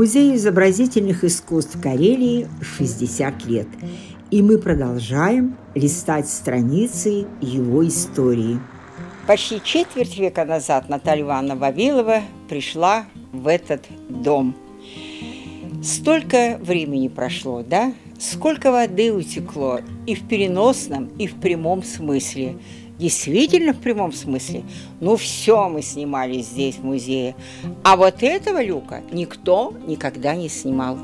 Музей изобразительных искусств Карелии 60 лет, и мы продолжаем листать страницы его истории. Почти четверть века назад Наталья Ивановна Вавилова пришла в этот дом. Столько времени прошло, да? Сколько воды утекло и в переносном, и в прямом смысле. Действительно в прямом смысле. Ну, все мы снимали здесь, в музее. А вот этого люка никто никогда не снимал.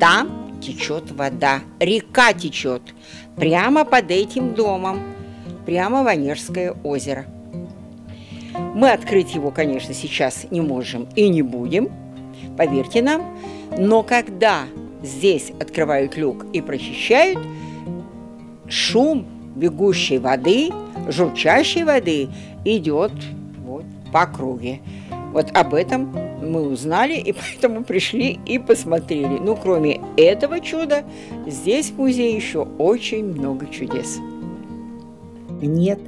Там течет вода, река течет. Прямо под этим домом. Прямо в Онежское озеро. Мы открыть его, конечно, сейчас не можем и не будем, поверьте нам. Но когда здесь открывают люк и прочищают, шум бегущей воды, журчащей воды идет вот по круге. Вот об этом мы узнали, и поэтому пришли и посмотрели. Ну, кроме этого чуда, здесь в музее еще очень много чудес. Нет,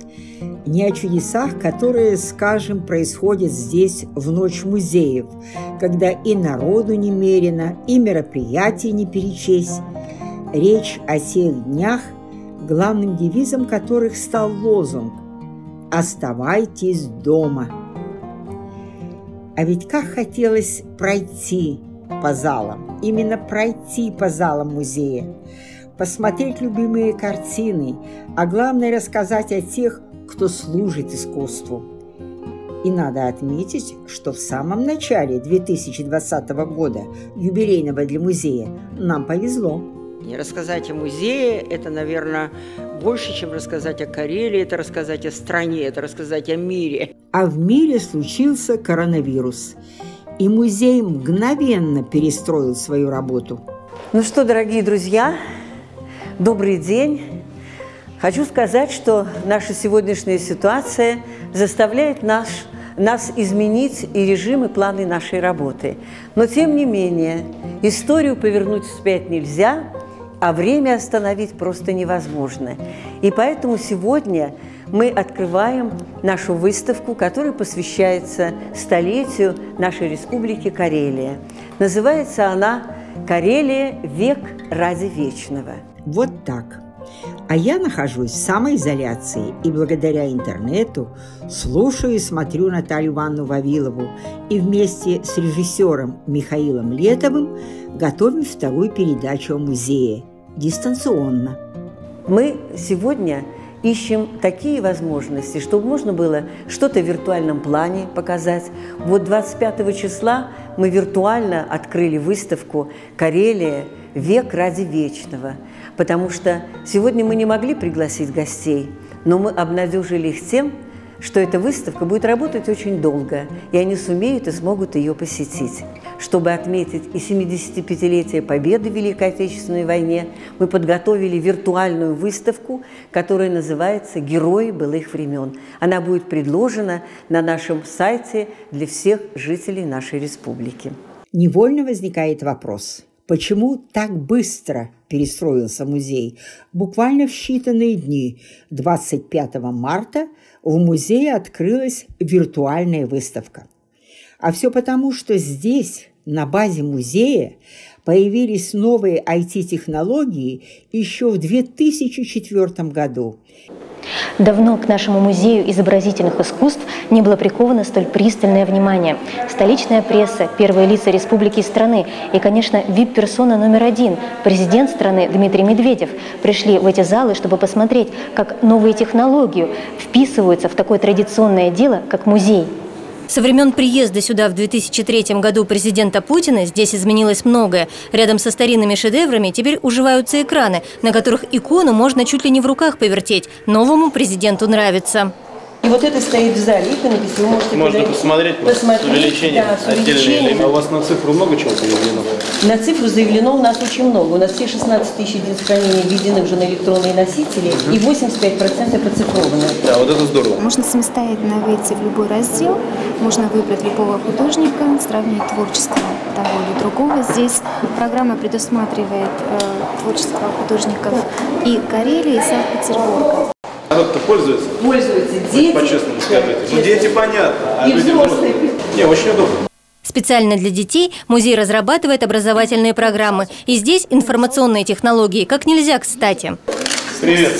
не о чудесах, которые, скажем, происходят здесь в ночь музеев, когда и народу немерено, и мероприятий не перечесть. Речь о тех днях, главным девизом которых стал лозунг «Оставайтесь дома». А ведь как хотелось пройти по залам, именно пройти по залам музея, посмотреть любимые картины, а главное рассказать о тех, кто служит искусству. И надо отметить, что в самом начале 2020 года, юбилейного для музея, нам повезло. И рассказать о музее – это, наверное, больше, чем рассказать о Карелии, это рассказать о стране, это рассказать о мире. А в мире случился коронавирус. И музей мгновенно перестроил свою работу. Ну что, дорогие друзья, добрый день. Хочу сказать, что наша сегодняшняя ситуация заставляет нас, нас изменить и режим, и планы нашей работы. Но, тем не менее, историю повернуть вспять нельзя, а время остановить просто невозможно. И поэтому сегодня мы открываем нашу выставку, которая посвящается столетию нашей республики Карелия. Называется она «Карелия. Век ради вечного». Вот так – а я нахожусь в самоизоляции и благодаря интернету слушаю и смотрю Наталью Ивановну Вавилову и вместе с режиссером Михаилом Летовым готовим вторую передачу о музее дистанционно. Мы сегодня ищем такие возможности, чтобы можно было что-то в виртуальном плане показать. Вот 25 числа мы виртуально открыли выставку «Карелия. Век ради вечного», потому что сегодня мы не могли пригласить гостей, но мы обнадежили их тем, что эта выставка будет работать очень долго, и они сумеют и смогут ее посетить. Чтобы отметить и 75-летие победы в Великой Отечественной войне, мы подготовили виртуальную выставку, которая называется «Герои былых времен». Она будет предложена на нашем сайте для всех жителей нашей республики. Невольно возникает вопрос – Почему так быстро перестроился музей? Буквально в считанные дни, 25 марта, в музее открылась виртуальная выставка. А все потому, что здесь, на базе музея, появились новые IT-технологии еще в 2004 году. Давно к нашему музею изобразительных искусств не было приковано столь пристальное внимание. Столичная пресса, первые лица республики и страны и, конечно, вип-персона номер один, президент страны Дмитрий Медведев, пришли в эти залы, чтобы посмотреть, как новые технологии вписываются в такое традиционное дело, как музей. Со времен приезда сюда в 2003 году президента Путина здесь изменилось многое. Рядом со старинными шедеврами теперь уживаются экраны, на которых икону можно чуть ли не в руках повертеть. Новому президенту нравится. И вот это стоит в зале, иконопись, вы можете Можно подойти, посмотреть, посмотреть с увеличением, да, с увеличением. А у вас на цифру много чего заявлено? На цифру заявлено у нас очень много. У нас все 16 тысяч единиц хранения введены уже на электронные носители, угу. и 85% оцифрованы. Да, вот это здорово. Можно самостоятельно выйти в любой раздел, можно выбрать любого художника, сравнить творчество того или другого. Здесь программа предусматривает э, творчество художников и Карелии, и Санкт-Петербурга. Народ-то пользуется? Пользуются дети. По-честному скажите. Ну, дети понятно. А и взрослые. Не, очень удобно. Специально для детей музей разрабатывает образовательные программы. И здесь информационные технологии как нельзя кстати. Привет.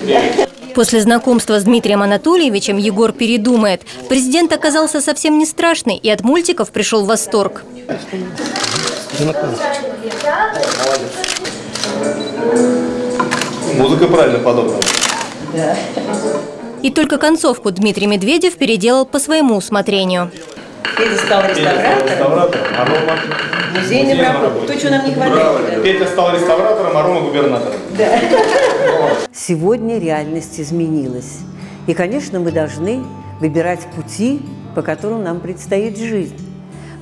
Привет. После знакомства с Дмитрием Анатольевичем Егор передумает. Президент оказался совсем не страшный и от мультиков пришел в восторг. Музыка правильно подобрана. Да. И только концовку Дмитрий Медведев переделал по своему усмотрению. Петя стал реставратором. реставратором а Рома музейным работником. То, чего нам не хватает. Петя стал реставратором, а Рома губернатором. Да. Сегодня реальность изменилась. И, конечно, мы должны выбирать пути, по которым нам предстоит жизнь.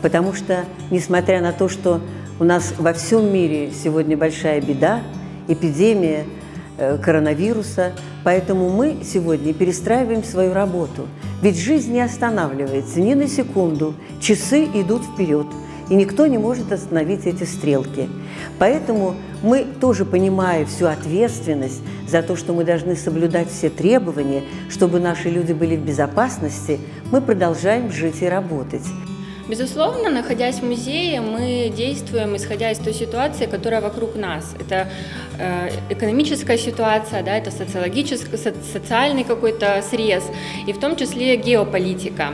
Потому что, несмотря на то, что у нас во всем мире сегодня большая беда, эпидемия коронавируса, поэтому мы сегодня перестраиваем свою работу. Ведь жизнь не останавливается ни на секунду, часы идут вперед, и никто не может остановить эти стрелки. Поэтому мы тоже, понимая всю ответственность за то, что мы должны соблюдать все требования, чтобы наши люди были в безопасности, мы продолжаем жить и работать. Безусловно, находясь в музее, мы действуем, исходя из той ситуации, которая вокруг нас. Это э, экономическая ситуация, да, это социологический, социальный какой-то срез, и в том числе геополитика.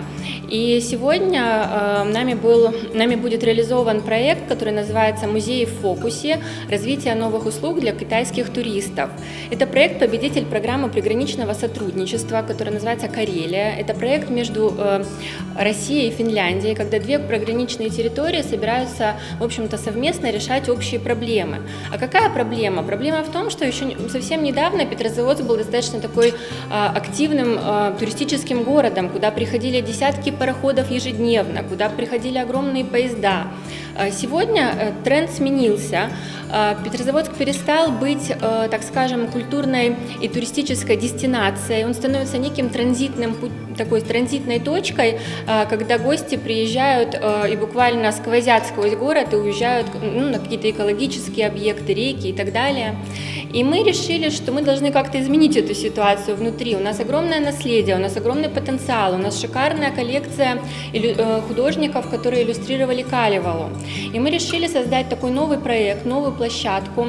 И сегодня э, нами, был, нами будет реализован проект, который называется «Музей в фокусе. Развитие новых услуг для китайских туристов». Это проект «Победитель программы приграничного сотрудничества», который называется «Карелия». Это проект между э, Россией и Финляндией, когда две пограничные территории собираются, в общем-то, совместно решать общие проблемы. А какая проблема? Проблема в том, что еще совсем недавно Петрозаводск был достаточно такой а, активным а, туристическим городом, куда приходили десятки пароходов ежедневно, куда приходили огромные поезда. А сегодня э, тренд сменился. Петрозаводск перестал быть, э, так скажем, культурной и туристической дестинацией. Он становится неким транзитным, такой транзитной точкой, когда гости приезжают э, и буквально сквозят сквозь город и уезжают ну, на какие-то экологические объекты, реки и так далее. И мы решили, что мы должны как-то изменить эту ситуацию внутри. У нас огромное наследие, у нас огромный потенциал, у нас шикарная коллекция художников, которые иллюстрировали Калевалу. И мы решили создать такой новый проект, новую площадку,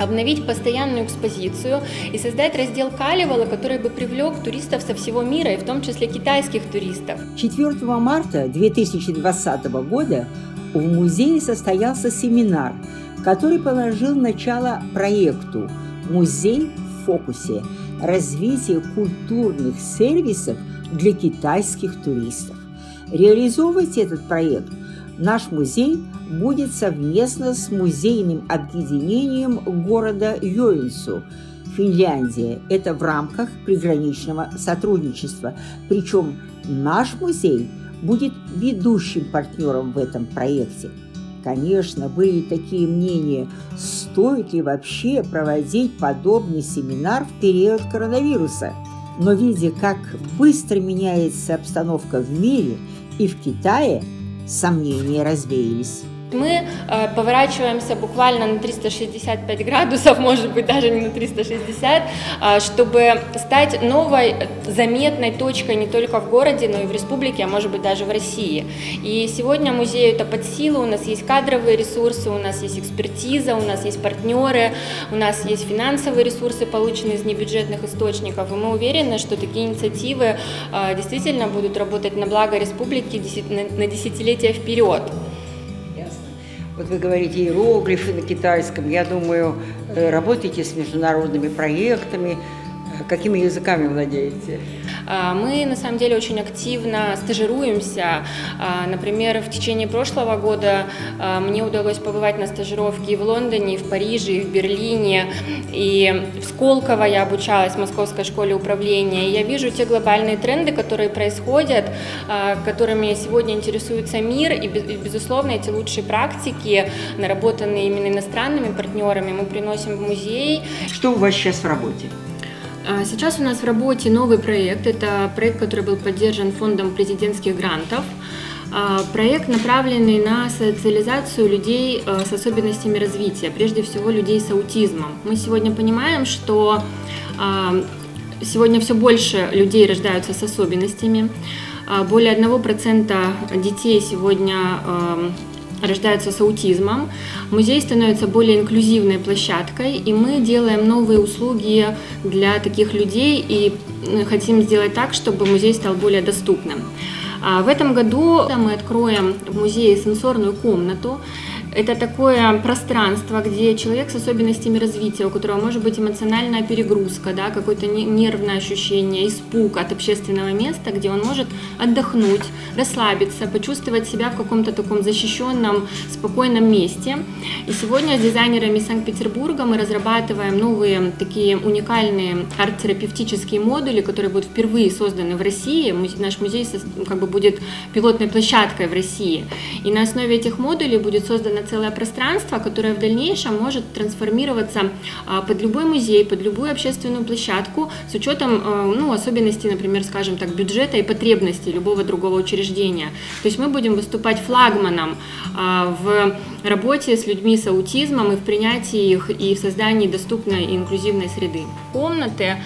обновить постоянную экспозицию и создать раздел Калевала, который бы привлек туристов со всего мира, и в том числе китайских туристов. 4 марта 2020 года в музее состоялся семинар, который положил начало проекту «Музей в фокусе. Развитие культурных сервисов для китайских туристов». Реализовывать этот проект наш музей будет совместно с музейным объединением города Йоинсу, Финляндия. Это в рамках приграничного сотрудничества. Причем наш музей будет ведущим партнером в этом проекте. Конечно, были такие мнения, стоит ли вообще проводить подобный семинар в период коронавируса. Но видя, как быстро меняется обстановка в мире и в Китае – сомнения развеялись. Мы э, поворачиваемся буквально на 365 градусов, может быть даже не на 360, э, чтобы стать новой заметной точкой не только в городе, но и в республике, а может быть даже в России. И сегодня музею это под силу, у нас есть кадровые ресурсы, у нас есть экспертиза, у нас есть партнеры, у нас есть финансовые ресурсы, полученные из небюджетных источников, и мы уверены, что такие инициативы э, действительно будут работать на благо республики на десятилетия вперед. Вот вы говорите иероглифы на китайском. Я думаю, э, работаете с международными проектами. Какими языками владеете? А, мы на самом деле очень активно стажируемся. А, например, в течение прошлого года а, мне удалось побывать на стажировке и в Лондоне, и в Париже, и в Берлине, и в Сколково я обучалась в Московской школе управления. И я вижу те глобальные тренды, которые происходят, которыми сегодня интересуется мир, и, безусловно, эти лучшие практики, наработанные именно иностранными партнерами, мы приносим в музей. Что у вас сейчас в работе? А, сейчас у нас в работе новый проект. Это проект, который был поддержан фондом президентских грантов. А, проект, направленный на социализацию людей а, с особенностями развития, прежде всего людей с аутизмом. Мы сегодня понимаем, что сегодня все больше людей рождаются с особенностями. Более 1% детей сегодня рождаются с аутизмом. Музей становится более инклюзивной площадкой, и мы делаем новые услуги для таких людей и хотим сделать так, чтобы музей стал более доступным. А в этом году мы откроем в музее сенсорную комнату. Это такое пространство, где человек с особенностями развития, у которого может быть эмоциональная перегрузка, да, какое-то нервное ощущение, испуг от общественного места, где он может отдохнуть, расслабиться, почувствовать себя в каком-то таком защищенном, спокойном месте. И сегодня с дизайнерами Санкт-Петербурга мы разрабатываем новые такие уникальные арт-терапевтические модули, которые будут впервые созданы в России. Наш музей как бы будет пилотной площадкой в России. И на основе этих модулей будет создана целое пространство, которое в дальнейшем может трансформироваться а, под любой музей, под любую общественную площадку с учетом а, ну, особенностей, например, скажем так, бюджета и потребностей любого другого учреждения. То есть мы будем выступать флагманом а, в работе с людьми с аутизмом и в принятии их и в создании доступной и инклюзивной среды. Комнаты,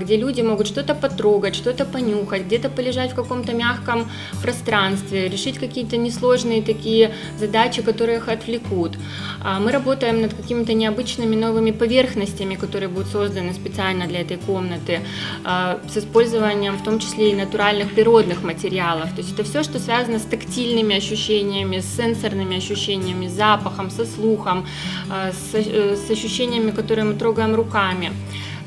где люди могут что-то потрогать, что-то понюхать, где-то полежать в каком-то мягком пространстве, решить какие-то несложные такие задачи, которые их отвлекут. А, мы работаем над какими-то необычными новыми поверхностями, которые будут созданы специально для этой комнаты, а, с использованием в том числе и натуральных природных материалов. То есть это все, что связано с тактильными ощущениями, с сенсорными ощущениями, с запахом, со слухом, а, э, с ощущениями, которые мы трогаем руками.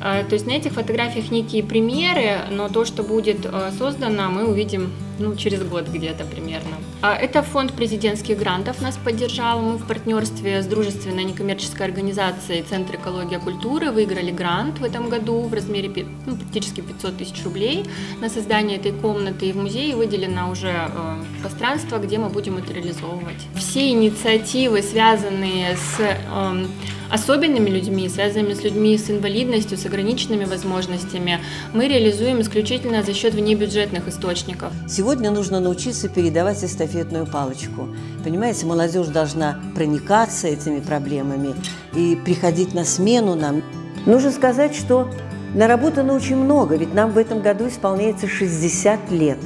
То есть на этих фотографиях некие примеры, но то, что будет создано, мы увидим ну, через год где-то примерно. А, это фонд президентских грантов нас поддержал. Мы в партнерстве с дружественной некоммерческой организацией Центр экологии и культуры выиграли грант в этом году в размере ну, практически 500 тысяч рублей на создание этой комнаты. И в музее выделено уже э, пространство, где мы будем это реализовывать. Все инициативы, связанные с э, особенными людьми, связанными с людьми с инвалидностью, с ограниченными возможностями, мы реализуем исключительно за счет внебюджетных источников. Сегодня нужно научиться передавать эстафетную палочку. Понимаете, молодежь должна проникаться этими проблемами и приходить на смену нам. Нужно сказать, что наработано очень много, ведь нам в этом году исполняется 60 лет.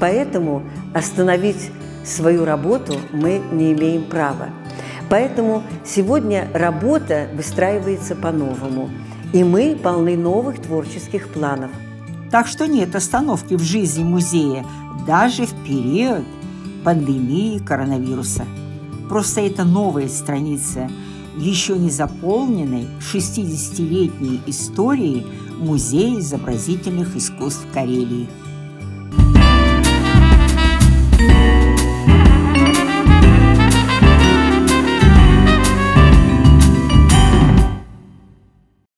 Поэтому остановить свою работу мы не имеем права. Поэтому сегодня работа выстраивается по-новому, и мы полны новых творческих планов. Так что нет остановки в жизни музея даже в период пандемии коронавируса. Просто это новая страница еще не заполненной 60-летней истории Музея изобразительных искусств Карелии.